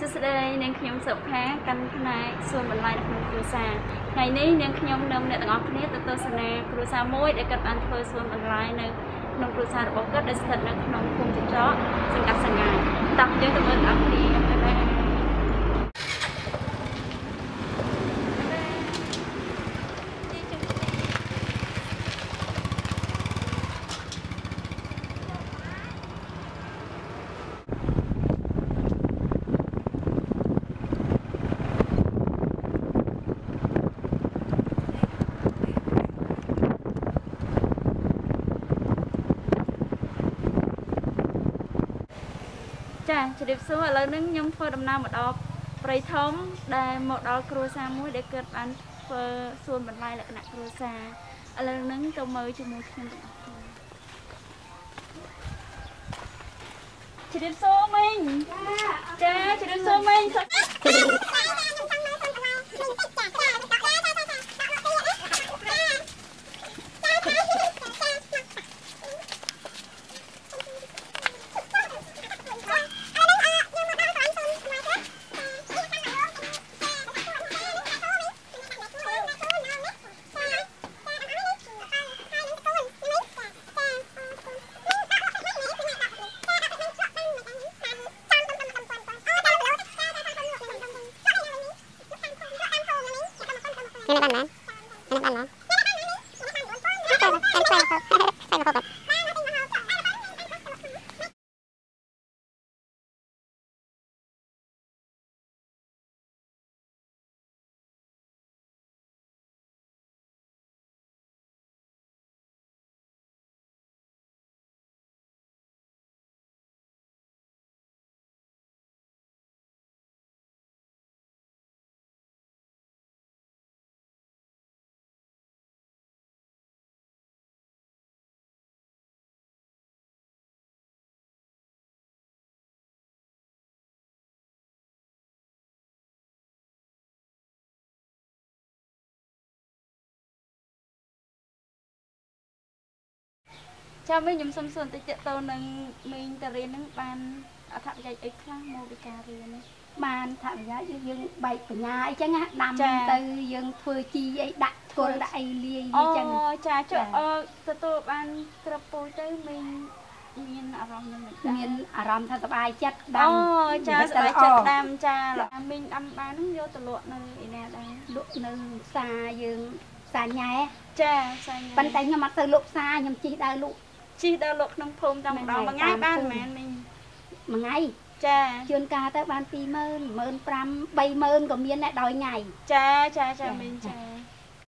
សួស្តីនាងខ្ញុំសុផាកាន់ផ្នែកសួនបន្លែនៅក្នុងគ្រួសារថ្ងៃនេះនាងខ្ញុំនាំអ្នកទាំងអស់គ្នាទៅទស្សនាគ្រួសារមួយដែលគាត់បានធ្វើសួនបន្លែនៅក្នុងគ្រួសាររបស់គាត់ដែលស្ថិតនៅក្នុងភូមិចចកសង្កាត់សង្ងាយតោះយើងទៅមើលទាំងអស់គ្នាទៅដែរ ចាជម្រាបសួរឥឡូវនេះខ្ញុំធ្វើដំណើរមកដល់ព្រៃធំដែលមកដល់គ្រួសារមួយដែលគាត់បានធ្វើសួនបន្លែលក្ខណៈគ្រួសារឥឡូវហ្នឹងទៅមើលជាមួយខ្ញុំទាំងអស់គ្នាជម្រាបសួរមីងចាជម្រាបសួរមីង 还没办完，还没办完，还没办完，没办完，还没， ចាំវិញខ្ញុំសុំសួរបន្តិចតទៅនឹងមីងតារៀនហ្នឹងបានអត្ថប្រយោជន៍អីខ្លះមកពីការរៀននេះបានថាប្រយោជន៍យើងបែកបញ្ញាអីចឹងណាដាំចាទៅយើងធ្វើជីអីដាក់គល់ដាក់អីលាយអូអីចឹងចាចុះចាអឺទទួលបានក្របពូជទៅមីងមានអារម្មណ៍យ៉ាងម៉េចដែរមានអារម្មណ៍ថាសប្បាយចិត្តដាអូំចានិសយាប្បាយយទៅចិត្តល្អដាំចាមីងដាំបានហ្នឹងយកទៅលក់នៅឯណាដែរលក់នៅផ្សារយើងផ្សារញ៉ែចាផ្សាយញ៉ាំប៉ុន្តែខ្ញុំអត់ទៅលក់ផ្សារខ្ញុំជិះដើរលក់ ជិះដល់លក់ក្នុងភូមិតែម្ដងហ្នឹងមួយហើយថ្ងៃបានតាមភូមិប៉ុន្មានមីងមួយថ្ងៃចាជួនកាលទៅបាន20000 15000 30000ក៏មានដែរដោយថ្ងៃចាចាចាមីងចា